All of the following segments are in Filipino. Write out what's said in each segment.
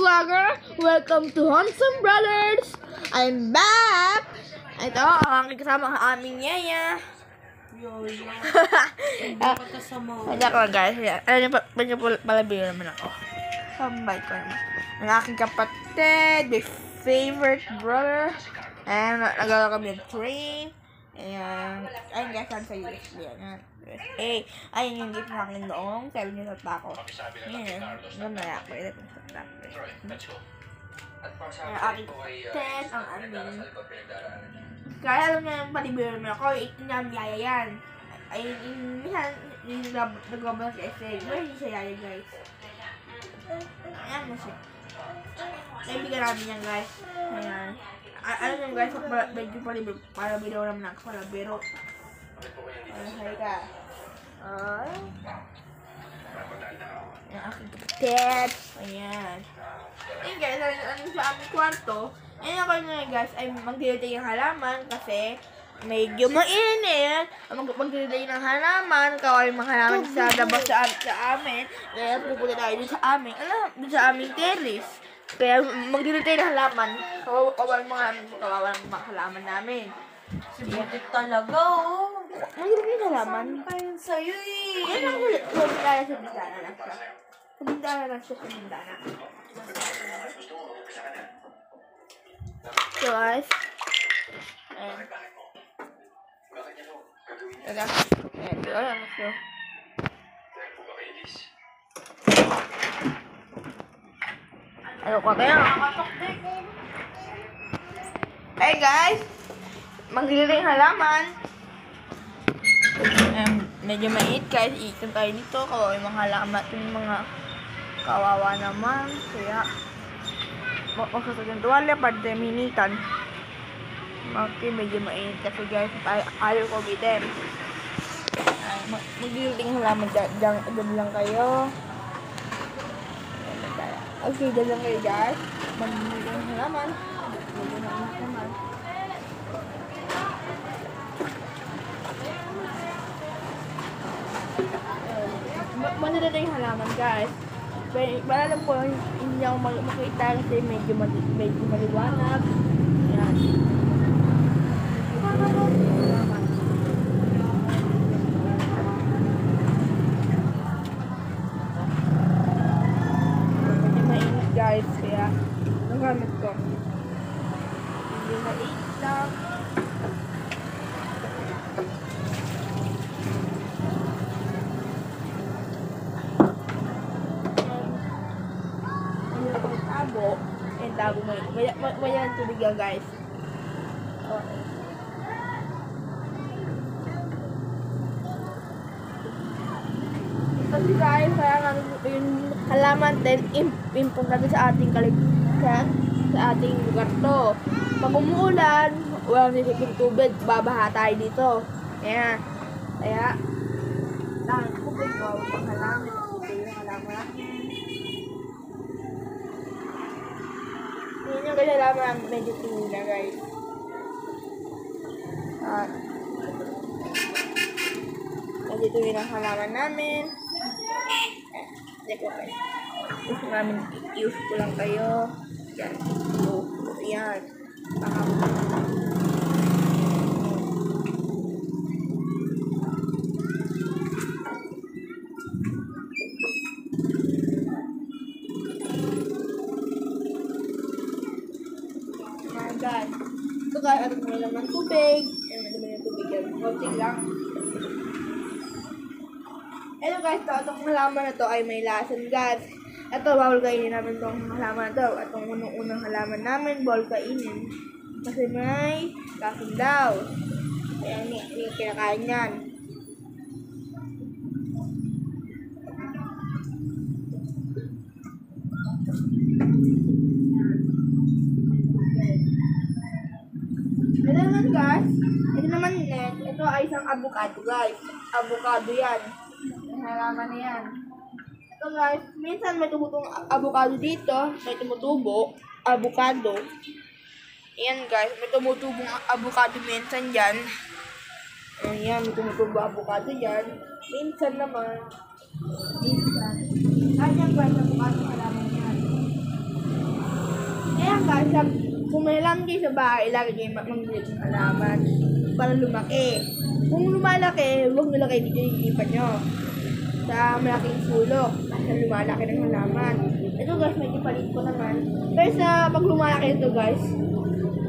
vlogger! Welcome to Handsome Brothers! I'm back! Ito, ang kasama ang aming yaya. Kaya ko guys, medyo pal- palabiro naman ako. Sambay ko naman. Ang aking kapatid, my favorite brother. And nagagawa kami ng train. Ayan. Guys, saan sa USB. Ayan. USA. Ayun yung gift sa akin noong. Sabi niyo sa tako. Ayan. Gamaya ko. Ito sa tako. Ang aking ang aming kaya alam niya yung palibiro naman ako, ito niya ang yaya yan. Ay, yung minsan, yung nag- nag-gobble sa essay, pero hindi siya yaya guys. Ayan mo siya. Kaibigan namin yan guys. Ayan. A- alam niyo guys, pag medyo palibiro, palibiro naman ako, palibiro. Ayan, hay ka. Ay. Ayan, aking kapatid. Ayan. Ayun guys, ano, ano sa aming kwarto. Ayun ako ngayon guys, ay magdilitay ng halaman kasi medyo mainit. Mag magdilitay ng halaman, kawal yung mga halaman sa labas sa, sa amin. Kaya pupunta tayo sa amin. Ano, dun sa aming terrace. Kaya magdilitay ng halaman. Kawawa kawawa yung mga kawawa ng mga halaman namin. Si Butik talaga, oh. Magdilitay ng halaman. Kain sa'yo, eh. Yan ang sa bintana sa bintana lang siya. Sa bintana lang siya sa bintana. So guys. Ayan. Teka. Ayan. Ito lang ito. Ano ka kaya? Hey guys! Magliling halaman. Um, medyo mainit guys. Iikot tayo dito. Kawawa yung mga halaman. Yung mga kawawa naman. Kaya, magkasag yung tuwalya para minitan. Okay, medyo mainit kasi guys. Ay, ayaw ko bitin. Magliling halaman dyan, dyan lang kayo. Okay, dyan lang kayo guys. Magliling halaman. Medyo mainit naman. Manila na yung halaman, guys. Para lang po, hindi ako makita kasi medyo, mali medyo maliwanag. Tabo mo. May, may, may yan tubig yan, guys. Okay. Kasi guys, kaya nga yung halaman din im- importante sa ating kaligtasan sa ating lugar to. Pag umuulan, walang nisipin tubig, babaha tayo dito. Kaya, kaya, dahil tubig, wawag pang halaman, tubig yung halaman natin. Yun yung kasi halaman medyo tuna guys. At, medyo tuna ang halaman namin. Eh, Hindi ko kayo. Gusto namin i-use ko lang kayo. Yan. So, yan. Baka Ito guys, ano lang ng tubig. Ayan, ano yung tubig yan. Konting lang. Ito guys, ito, itong halaman na to ay may lason guys. Ito, bawal kainin namin itong halaman na to. Itong unang-unang halaman namin, bawal kainin. Kasi may lason daw. Kaya hindi, hindi kinakain yan. Ito ay isang avocado guys. Avocado yan. Yung halaman na yan. Ito guys, minsan may tumutong avocado dito, may tumutubo, avocado. Ayan guys, may tumutubong avocado minsan dyan. Ayan, may tumutubo avocado dyan. Minsan naman, minsan. Kanya guys, avocado halaman yan. sa, kung may halaman kayo sa bahay, lagi kayo mag-manggilit ng halaman para lumaki. Kung lumalaki, huwag nyo lang kayo dito ilipat nyo sa malaking sulok sa lumalaki ng halaman. Ito guys, medyo palit ko naman. Pero sa pag lumalaki ito guys,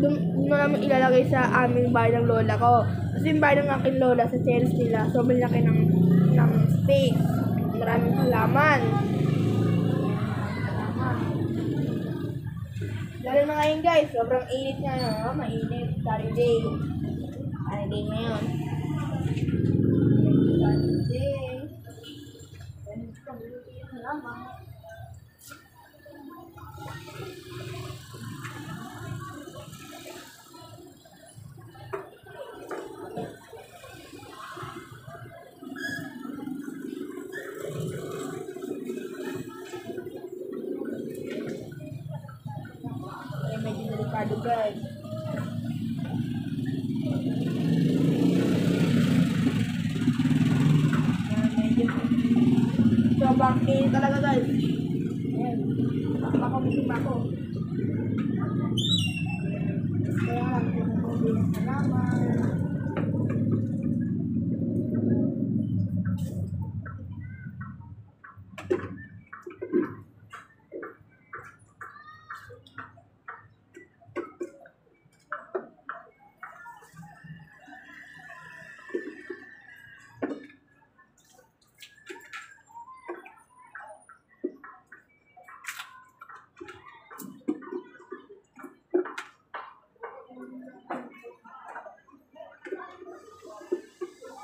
dun, dun na namin ilalagay sa aming bahay ng lola ko. Kasi yung bahay ng aking lola sa terrace nila, sobrang laki ng, ng space. Maraming halaman. Lalo na ngayon guys, sobrang init nga no? mainit. Saturday. Saturday ngayon. Delikado guys. Yan, medyo sobrang init talaga guys. Ayan. Makumisim ako. Kaya lang, hindi na salamat.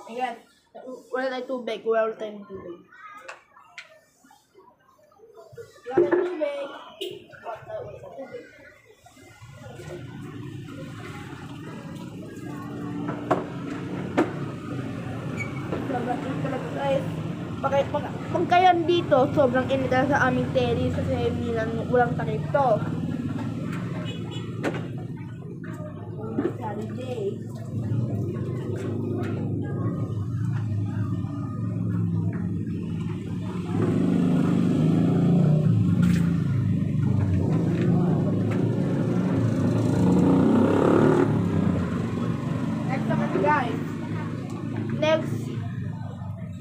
Ayan. Wala tayong tubig. Wala. Wala tayong tubig. Wala tayong tubig. Init talaga guys. Pag, pag, pag kaya dito, sobrang init sa aming terrace kasi nilan walang takip to. Saturday. Next naman guys. Next.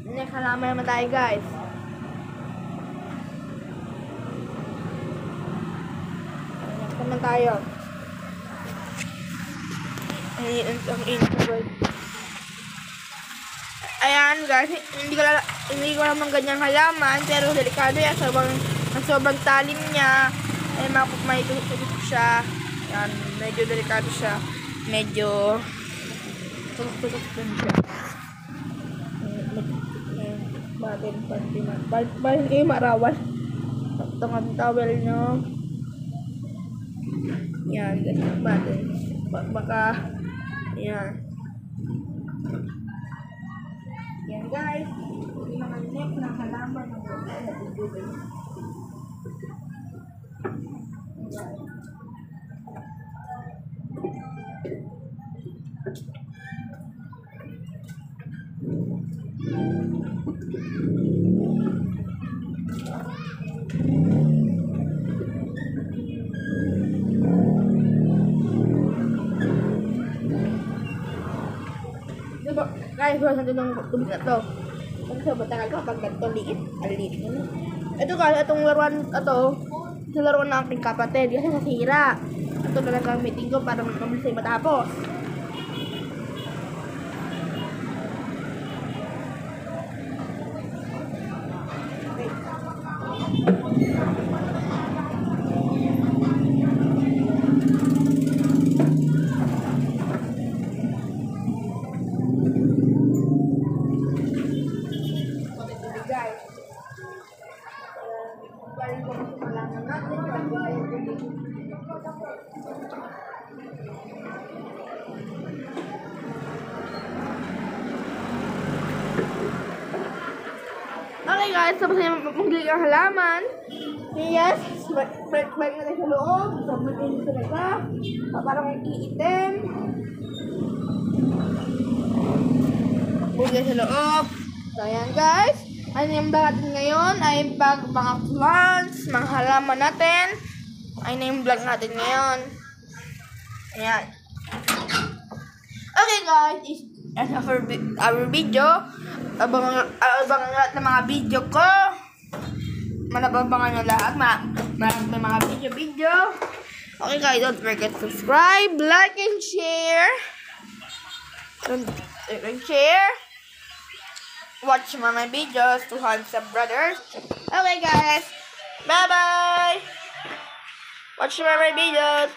Next halaman naman tayo guys. Next naman tayo. Ay, ang guys. Ayan guys, hindi ko hindi ko naman ganyang halaman, pero delikado yan, sobrang, ang sobrang talim niya, ay may, may tutok siya, yan, medyo delikado siya, medyo. Batin, pantiman, balik kayo marawal. Ito nga ang towel nyo. Yan, guys, batin. Ba- Baka, yan. Yan guys, yung mga next na halaman ng wala na bibigay. Diba, guys, wala sa ng tubig na to. Kasi sa matagal ko pag ganito liit, ang liit nyo. Ito guys, itong laruan, ito, sa laruan ng aking kapatid, kasi nasira. Ito na lang gamitin ko para mabilis ay matapos. Okay guys, tapos na yung magdilig ang halaman. Yes, balik na tayo sa loob. Sobrang init talaga. Pa- Parang iitim. Bugay sa loob. So, ayan guys. Ano yung natin ngayon ay pag mga plants, mga halaman natin. Ay na yung vlog natin ngayon. Ayan. Okay guys, of our, our video. Abangan, abangan lahat ng mga video ko. Manababangan nyo lahat. Ma marami may mga video-video. Okay guys, don't forget to subscribe, like, and share. Don't and share. Watch my, my videos to Handsome Brothers. Okay guys, bye-bye. Watch my, my videos.